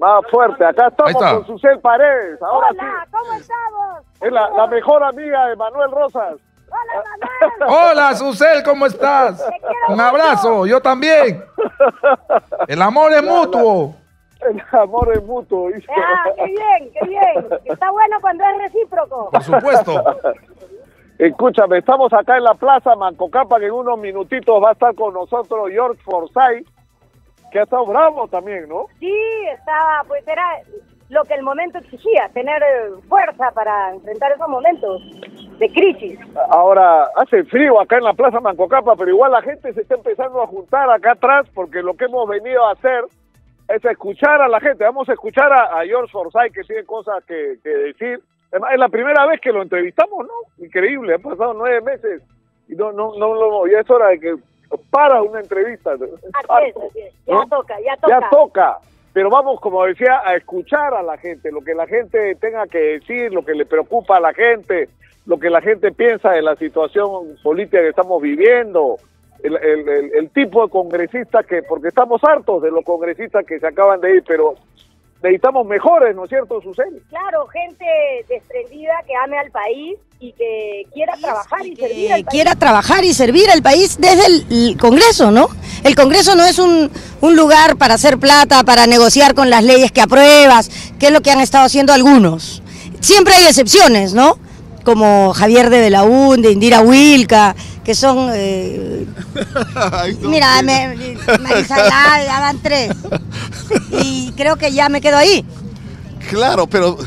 Más fuerte, acá estamos con Susel Paredes. Ahora Hola, sí, ¿cómo estamos? es la, la mejor amiga de Manuel Rosas. Hola, Manuel. Hola, Susel, ¿cómo estás? quiero Un mucho. abrazo, yo también. El amor es mutuo. El amor es mutuo. Ah, qué bien, qué bien. Está bueno cuando es recíproco. Por supuesto. Escúchame, estamos acá en la Plaza Mancocapa, que en unos minutitos va a estar con nosotros George Forsyth, que ha estado bravo también, ¿no? Sí, estaba, pues era lo que el momento exigía, tener fuerza para enfrentar esos momentos de crisis. Ahora, hace frío acá en la Plaza Mancocapa, pero igual la gente se está empezando a juntar acá atrás, porque lo que hemos venido a hacer es escuchar a la gente. Vamos a escuchar a, a George Forsyth, que tiene cosas que, que decir. Además, es la primera vez que lo entrevistamos, ¿no? Increíble, han pasado nueve meses y no, no, no, no, ya es hora de que para una entrevista. Así es, así es. Ya ¿No? toca, ya toca. Ya toca. Pero vamos, como decía, a escuchar a la gente, lo que la gente tenga que decir, lo que le preocupa a la gente, lo que la gente piensa de la situación política que estamos viviendo, el, el- el- el tipo de congresistas que, porque estamos hartos de los congresistas que se acaban de ir, pero necesitamos mejores, ¿no es cierto, Susel? Claro, gente desprendida que ame al país y que quiera trabajar y, servir al país. quiera trabajar y servir al país desde el, el Congreso, ¿no? El Congreso no es un, un lugar para hacer plata, para negociar con las leyes que apruebas, que es lo que han estado haciendo algunos. Siempre hay excepciones, ¿no? Como Javier de Belaúnde, Indira Wilca, que son... eh, mira, me, Marisa Glad, ya van tres. Y creo que ya me quedo ahí. Claro, pero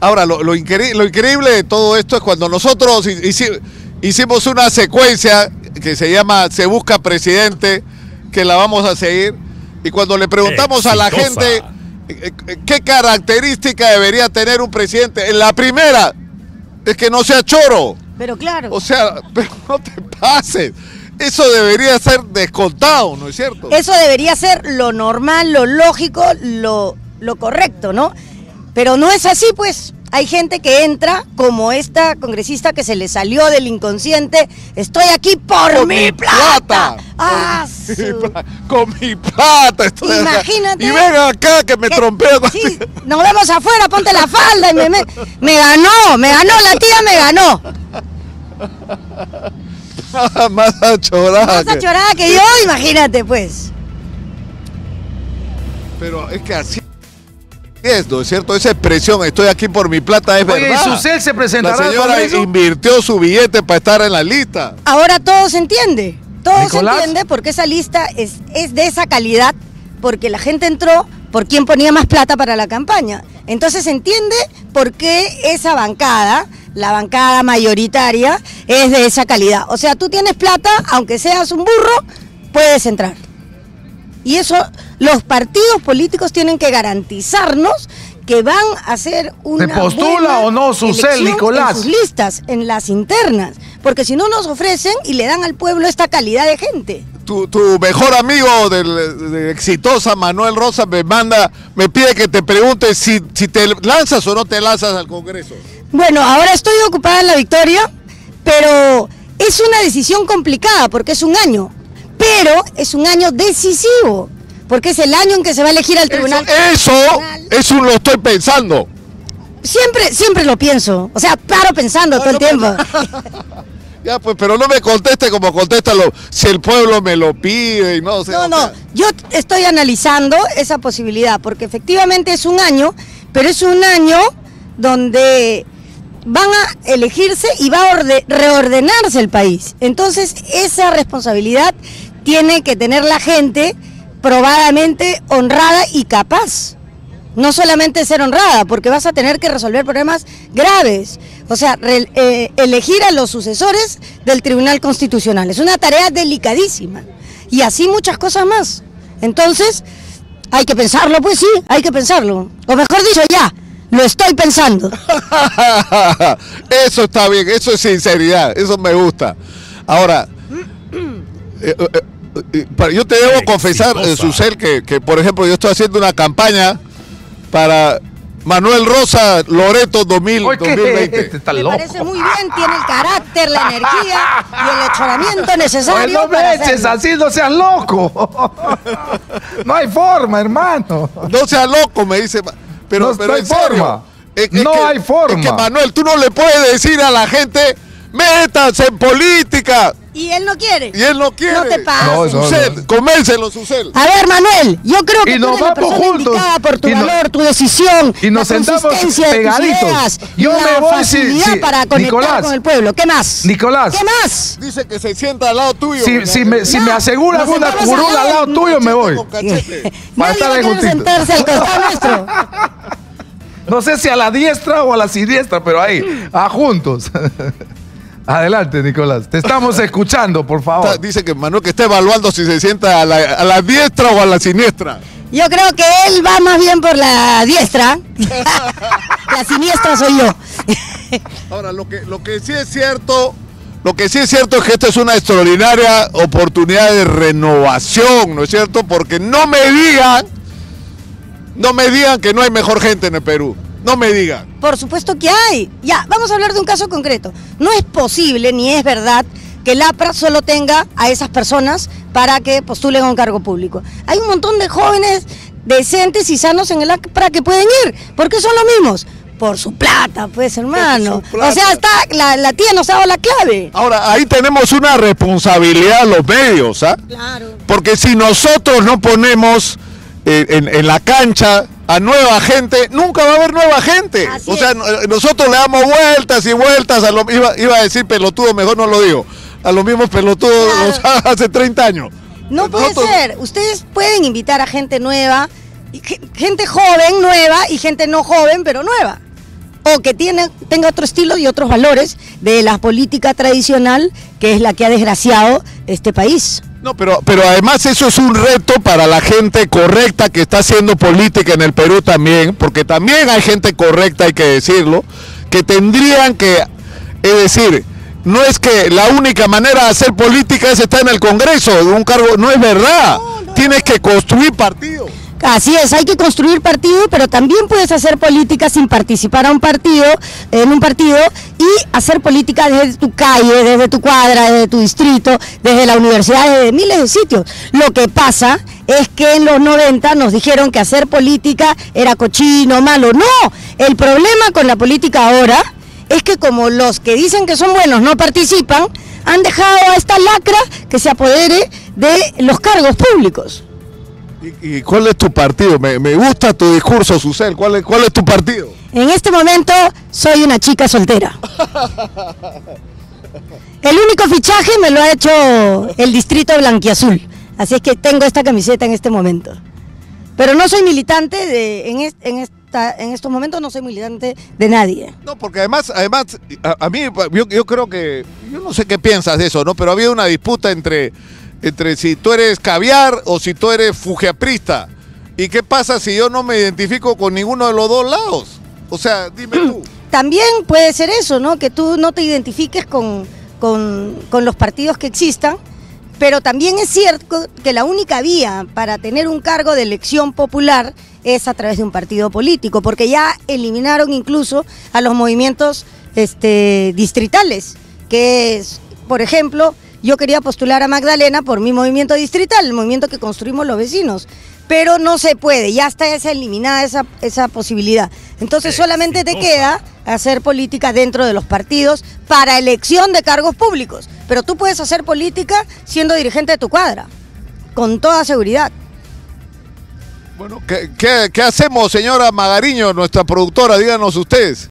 ahora lo, lo, incre- lo increíble de todo esto es cuando nosotros hi- hici- hicimos una secuencia que se llama Se Busca Presidente, que la vamos a seguir, y cuando le preguntamos a la gente eh, eh, qué característica debería tener un presidente, en la primera es que no sea choro. Pero claro. O sea, pero no te pases. Eso debería ser descontado, ¿no es cierto? Eso debería ser lo normal, lo lógico, lo, lo correcto, ¿no? Pero no es así, pues. Hay gente que entra, como esta congresista que se le salió del inconsciente, estoy aquí por mi plata. plata. Ah, Con mi su- pla- Con mi plata estoy acá. Imagínate. Y ven acá que me trompeo. con- Sí, nos vemos afuera, ponte la falda. Y me, me, me ganó, me ganó, la tía me ganó. Más achorada. Más que- chorada que yo, imagínate, pues. Pero es que así es, ¿no es cierto? Esa expresión, estoy aquí por mi plata, es Oye, verdad. ¿y Susel se La presentará al señora invirtió su billete para estar en la lista. Ahora todo se entiende. Todo Nicolás. se entiende porque esa lista es, es de esa calidad, porque la gente entró por quien ponía más plata para la campaña. Entonces se entiende por qué esa bancada, la bancada mayoritaria, es de esa calidad. O sea, tú tienes plata, aunque seas un burro, puedes entrar. Y eso los partidos políticos tienen que garantizarnos que van a hacer una postula buena o no, Susel, Nicolás? en sus listas, en las internas, porque si no nos ofrecen y le dan al pueblo esta calidad de gente. Tu, tu mejor amigo del, de exitosa Manuel Rosa me manda, me pide que te pregunte si, si te lanzas o no te lanzas al Congreso. Bueno, ahora estoy ocupada en la victoria, pero es una decisión complicada porque es un año, pero es un año decisivo, porque es el año en que se va a elegir al tribunal. Eso, eso lo estoy pensando. Siempre, siempre lo pienso, o sea, paro pensando todo el tiempo. Ya, pues, pero no me conteste como contéstalo. Si el pueblo me lo pide y no sé. No, no, yo estoy analizando esa posibilidad, porque efectivamente es un año, pero es un año donde van a elegirse y va a orde- reordenarse el país. Entonces, esa responsabilidad tiene que tener la gente probadamente honrada y capaz. No solamente ser honrada, porque vas a tener que resolver problemas graves. O sea, re- eh, elegir a los sucesores del Tribunal Constitucional. Es una tarea delicadísima. Y así muchas cosas más. Entonces, hay que pensarlo, pues sí, hay que pensarlo. O mejor dicho, ya, lo estoy pensando. eso está bien, eso es sinceridad, eso me gusta. Ahora, eh, eh, yo te debo confesar, eh. Susel, que, que, por ejemplo yo estoy haciendo una campaña para Manuel Rosa Loreto 2000, Oye, ¿qué? 2020. Este está Me loco. parece muy bien, tiene el carácter, la energía y el echoramiento Oye, necesario. no me para eches hacerlo. así, no seas loco. No hay forma, hermano. No sea loco, me dice. Pero, No- pero no hay serio. forma. Es- es No que- hay forma. Es que Manuel, tú no le puedes decir a la gente, métanse en política. Y él no quiere. Y él no quiere. No te pases. No, no, Susel, no. convéncelo, Susel. A ver, Manuel, yo creo que Y tú nos eres la vamos persona juntos. indicada por tu Y no- valor, tu decisión, y nos la sentamos de pegaditos. ideas, Yo la me voy si- facilidad si- para conectar Nicolás. con el pueblo. ¿Qué más? Nicolás. ¿Qué más? Dice que se sienta al lado tuyo. Si, si me, si No, me aseguras una curula al lado tuyo, me voy. Para estar juntito. sentarse al costado nuestro. No sé si a la diestra o a la siniestra, pero ahí, a juntos. Adelante, Nicolás. Te estamos escuchando, por Está- favor. Dice que Manuel que está evaluando si se sienta a la, a la diestra o a la siniestra. Yo creo que él va más bien por la diestra. la siniestra soy yo. Ahora, lo que, lo que sí es cierto, lo que sí es cierto es que esta es una extraordinaria oportunidad de renovación, ¿no es cierto? Porque no me digan, no me digan que no hay mejor gente en el Perú. No me digan. Por supuesto que hay. Ya, vamos a hablar de un caso concreto. No es posible ni es verdad que el APRA solo tenga a esas personas para que postulen a un cargo público. Hay un montón de jóvenes decentes y sanos en el APRA que pueden ir, porque son los mismos. Por su plata, pues, hermano. Plata. O sea, está, la, la tía nos ha dado la clave. Ahora, ahí tenemos una responsabilidad los medios, ¿ah? Claro. Porque si nosotros no ponemos eh, en, en la cancha a nueva gente, nunca va a haber nueva gente. Así o sea, es. eh, nosotros le damos vueltas y vueltas a lo iba, iba a decir pelotudo, mejor no lo digo. A los mismos pelotudos Claro. los hace 30 años. No puede Nosotros- ser. Ustedes pueden invitar a gente nueva, gente joven nueva y gente no joven pero nueva. O que tiene, tenga otro estilo y otros valores de la política tradicional que es la que ha desgraciado este país. No, pero, pero además eso es un reto para la gente correcta que está haciendo política en el Perú también, porque también hay gente correcta, hay que decirlo, que tendrían que, es decir, no es que la única manera de hacer política es estar en el Congreso, un cargo, no es verdad. Tienes que construir partidos. Así es, hay que construir partido, pero también puedes hacer política sin participar a un partido, en un partido, hacer política desde tu calle, desde tu cuadra, desde tu distrito, desde la universidad, desde miles de sitios. Lo que pasa es que en los 90 nos dijeron que hacer política era cochino, malo. No, el problema con la política ahora es que como los que dicen que son buenos no participan, han dejado a esta lacra que se apodere de los cargos públicos. ¿Y, y cuál es tu partido? Me, me gusta tu discurso, Susel. ¿Cuál es, ¿Cuál es tu partido? En este momento soy una chica soltera. El único fichaje me lo ha hecho el distrito blanquiazul. Así es que tengo esta camiseta en este momento. Pero no soy militante de, en, en esta, en estos momentos no soy militante de nadie. No, porque además, además a, a mí, yo, creo que, yo no sé qué piensas de eso, ¿no? Pero había una disputa entre, entre si tú eres caviar o si tú eres fujiaprista. ¿Y qué pasa si yo no me identifico con ninguno de los dos lados? O sea, dime tú. También puede ser eso, ¿no? Que tú no te identifiques con, con, con los partidos que existan, pero también es cierto que la única vía para tener un cargo de elección popular es a través de un partido político, porque ya eliminaron incluso a los movimientos este, distritales, que es, por ejemplo, yo quería postular a Magdalena por mi movimiento distrital, el movimiento que construimos los vecinos, pero no se puede, ya está esa eliminada esa, esa posibilidad. Entonces solamente te queda hacer política dentro de los partidos para elección de cargos públicos, pero tú puedes hacer política siendo dirigente de tu cuadra, con toda seguridad. Bueno, ¿qué, qué, qué hacemos, señora Magariño, nuestra productora? Díganos ustedes.